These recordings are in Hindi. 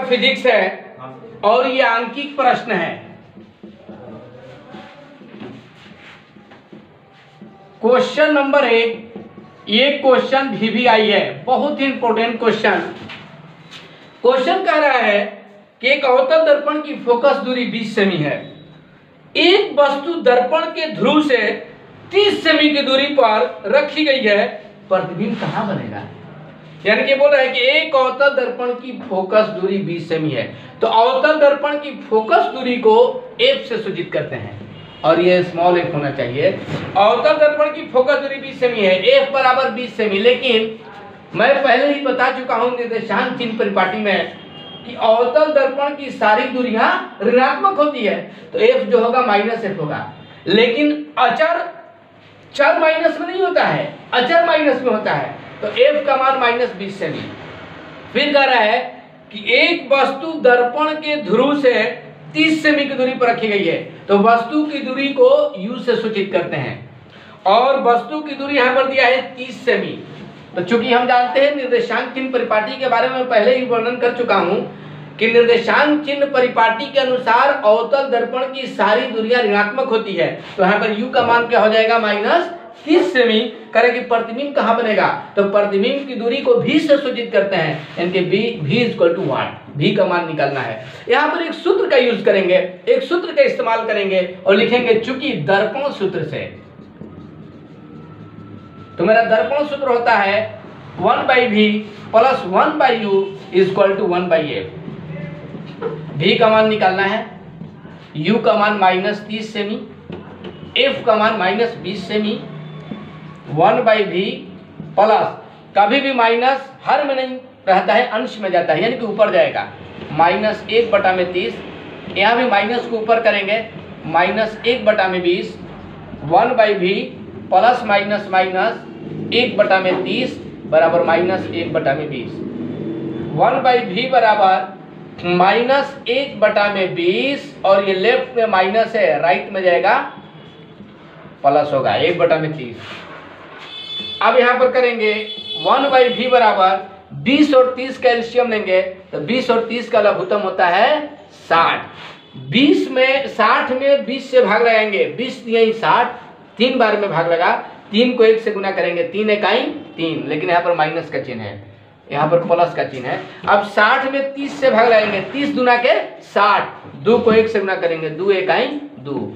का फिजिक्स है। और ये आंकिक प्रश्न है। क्वेश्चन नंबर एक। ये क्वेश्चन भी भी आई है। बहुत ही इंपॉर्टेंट क्वेश्चन क्वेश्चन कह रहा है कि एक अवतल दर्पण की फोकस दूरी 20 सेमी है। एक वस्तु दर्पण के ध्रुव से 30 सेमी की दूरी पर रखी गई है। प्रतिबिंब कहाँ बनेगा? यानी कि बोल रहा है कि एक अवतल दर्पण की फोकस दूरी 20 सेमी है। तो अवतल दर्पण की फोकस दूरी को एफ़ से सूचित करते हैं। और ये स्मॉल एफ़ होना चाहिए। अवतल दर्पण की फोकस दूरी 20 सेमी है। एफ़ बराबर 20 सेमी। लेकिन मैं पहले ही बता चुका हूँ निर्देशांक चिन्ह परिपाटी में कि अवतल दर्पण की सारी दूरियाँ ऋणात्मक होती है। तो एफ़ जो होगा, माइनस एफ़ होगा। लेकिन अचर, चर माइनस में नहीं होता है। अचर माइनस में होता है। तो एफ़ का मान माइनस बीस सेमी फिर कह रहा है कि एक वस्तु दर्पण के ध्रुव से 30 सेमी की दूरी पर रखी गई है। तो वस्तु की दूरी को यू से सूचित करते हैं। और वस्तु की दूरी यहाँ पर दिया है 30 सेमी। तो चूँकि हम जानते हैं निर्देशांक चिन्ह परिपाटी के बारे में पहले ही वर्णन कर चुका हूँ कि निर्देशांक चिन्ह परिपाटी के अनुसार अवतल दर्पण की सारी दूरियाँ ऋणात्मक होती है। तो यहाँ पर यू का मान क्या हो जाएगा? माइनस तीस सेमी करें कि प्रतिबिंब कहाँ बनेगा? तो प्रतिबिंब की दूरी को भी से सूचित करते हैं। यानी बी भी इक्वल टू वाट भी का मान निकालना है। यहाँ पर एक सूत्र का यूज़ करेंगे। एक सूत्र का इस्तेमाल करेंगे और लिखेंगे चूँकि दर्पण सूत्र से। तो मेरा दर्पण सूत्र होता है one by V plus one by U equal to one by F भी का मान निकालना है। यू का मान माइनस तीस सेमी एफ़ का मान माइनस बीस सेमी वन बाई भी प्लस कभी भी माइनस हर में नहीं, रहता है अंश में जाता है, यानी कि ऊपर जाएगा। माइनस एक बटा में तीस, यहाँ भी माइनस को ऊपर करेंगे। माइनस एक बटा में बीस, one by V plus minus minus एक बटा में तीस, बराबर माइनस एक बटा में बीस। वन बाई भी बराबर माइनस एक बटा में बीस, और ये लेफ़्ट में माइनस है राइट में जाएगा प्लस होगा, एक बटा में तीस। अब यहाँ पर करेंगे वन बाई भी बराबर बीस और तीस का एल्शियम लेंगे तो बीस और तीस का लघुतम होता है साठ। बीस में, साठ में बीस से भाग लगाएँगे, बीस दिए साठ, तीन बार में भाग लगा, तीन को एक से गुना करेंगे, तीन इकाई तीन। लेकिन यहाँ पर माइनस का चिन्ह है, यहाँ पर प्लस का चिन्ह है। अब साठ में तीस से भाग लगाएँगे, तीस दुना के साठ, दो को एक से गुना करेंगे, दो इकाई दो।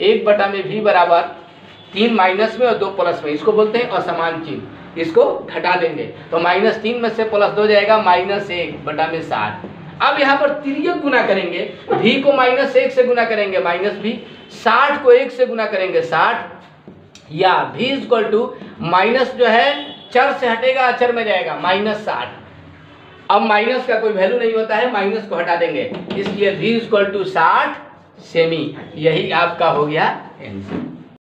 एक बटा में भी बराबर तीन माइनस में और दो प्लस में, इसको बोलते हैं असमान चिन्ह। इसको घटा देंगे। तो माइनस तीन में से प्लस दो जाएगा, माइनस एक बटा में साठ अब यहाँ पर तिरक गुना करेंगे। भी को माइनस एक से गुना करेंगे, माइनस भी साठ को एक से गुना करेंगे, साठ। या भी इक्वल टू माइनस जो है, चर से हटेगा, अचर में जाएगा, माइनस साठ। अब माइनस का कोई वैल्यू नहीं होता है, माइनस को हटा देंगे। इसलिए भी इक्वल टू साठ सेमी यही आपका हो गया आंसर